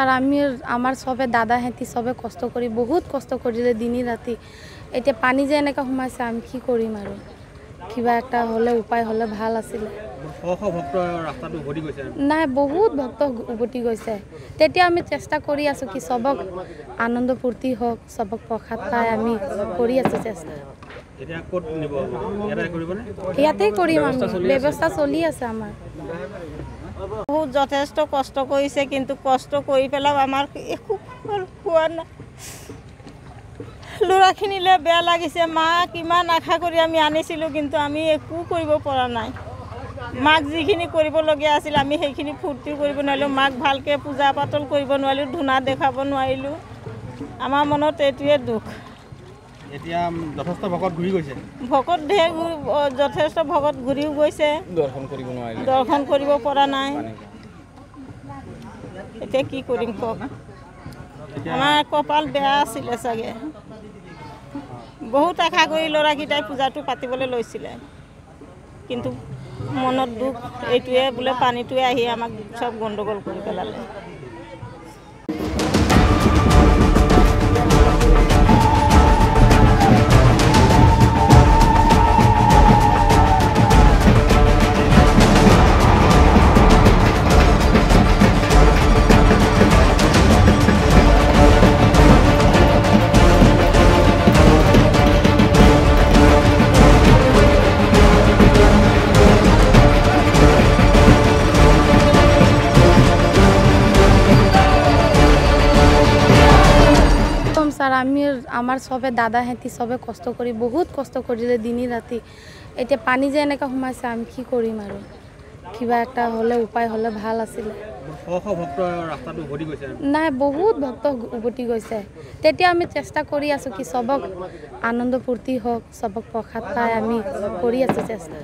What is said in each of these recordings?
Sir আমি আমাৰ সবে দাদা হেঁতি সবে কষ্ট কৰি বহুত কষ্ট কৰিলে দিনে ৰাতি। এতিয়া পানী যে এনেকৈ সোমাইছে আমি কি কৰিম আৰু? কিবা এটা হ'লে উপায় হ'লে ভাল আছিলে। নাই বহুত ভক্ত উভতি গৈছে। তেতিয়া আমি চেষ্টা কৰি আছোঁ কি চবক আনন্দ ফূৰ্তি হওক চবক প্ৰসাদ পাই আমি কৰি আছোঁ চেষ্টা। এতিয়া ক'ত নিব? ইয়াতে কৰিবনে ইয়াতে কৰিম আমি। ব্যৱস্থা চলি আছে আমাৰ। বহুত যথেষ্ট কষ্ট কৰিছে কিন্তু কষ্ট কৰি পেলাইও আমাৰ একো ফল পোৱা নাই। ল'ৰাখিনিলৈ বেয়া লাগিছে। মাক ইমান আশা কৰি আমি আনিছিলোঁ কিন্তু আমি একো কৰিব পৰা নাই। মাক যিখিনি কৰিবলগীয়া আছিল আমি সেইখিনি ফূৰ্তি কৰিব নোৱাৰিলোঁ। মাক ভালকৈ পূজা পাতল কৰিব নোৱাৰিলোঁ ধূনা দেখাব নোৱাৰিলোঁ। আমাৰ মনত এইটোৱে দুখ। এতিয়া যথেষ্ট ভকত ঘূৰি গৈছে। ভকত ঢেৰ যথেষ্ট ভকত ঘূৰিও গৈছে। দৰ্শন কৰিব নোৱাৰিলে। দৰ্শন কৰিব পৰা নাই। এতিয়া কি কৰিম কওক? আমাৰ কপাল বেয়া আছিলে চাগে। বহুত আশা কৰি ল'ৰাকেইটাই পূজাটো পাতিবলৈ লৈছিলে। কিন্তু মনত দুখ এইটোৱে বোলে পানীটোৱে আহি আমাক চব গণ্ডগোল কৰি পেলালে। স্যাৰ আমি আমাৰ সবে দাদা হেঁতি সবে কষ্ট কৰি বহুত কষ্ট কৰিলে দিনে ৰাতি। এতিয়া পানী যে এনেকৈ সোমাইছে আমি কি কৰিম আৰু? কিবা এটা হ'লে উপায় হ'লে ভাল আছিলে। নাই বহুত ভক্ত উভতি গৈছে। তেতিয়া আমি চেষ্টা কৰি আছোঁ কি চবক আনন্দ ফূৰ্তি হওক চবক প্ৰসাদ পাই আমি কৰি আছোঁ চেষ্টা।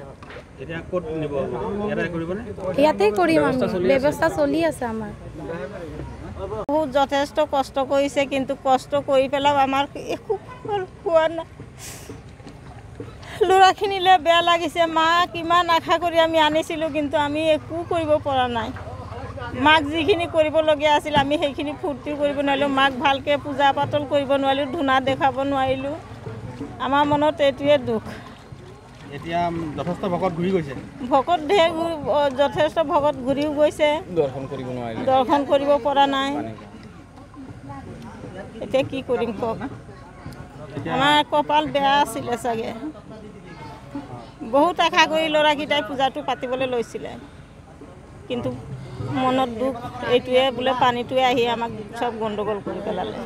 ইয়াতে কৰিম আমি। ব্যৱস্থা চলি আছে আমাৰ। বহুত যথেষ্ট কষ্ট কৰিছে কিন্তু কষ্ট কৰি পেলাইও আমাৰ একো ফল পোৱা নাই ল'ৰাখিনিলৈ বেয়া লাগিছে। মাক ইমান আশা কৰি আমি আনিছিলোঁ কিন্তু আমি একো কৰিব পৰা নাই। মাক যিখিনি কৰিবলগীয়া আছিল আমি সেইখিনি ফূৰ্তি কৰিব নোৱাৰিলোঁ। মাক ভালকৈ পূজা পাতল কৰিব নোৱাৰিলোঁ ধূনা দেখাব নোৱাৰিলোঁ। আমাৰ মনত এইটোৱে দুখ। এতিয়া যথেষ্ট ভকত ঘূৰি গৈছে। ভকত ঢেৰ যথেষ্ট ভকত ঘূৰিও গৈছে। দৰ্শন কৰিব নোৱাৰিলে। দৰ্শন কৰিব পৰা নাই। এতিয়া কি কৰিম কওক? আমাৰ কপাল বেয়া আছিলে চাগে। বহুত আশা কৰি ল'ৰাকেইটাই পূজাটো পাতিবলৈ লৈছিলে। কিন্তু মনত দুখ এইটোৱে বোলে পানীটোৱে আহি আমাক চব গণ্ডগোল কৰি পেলালে।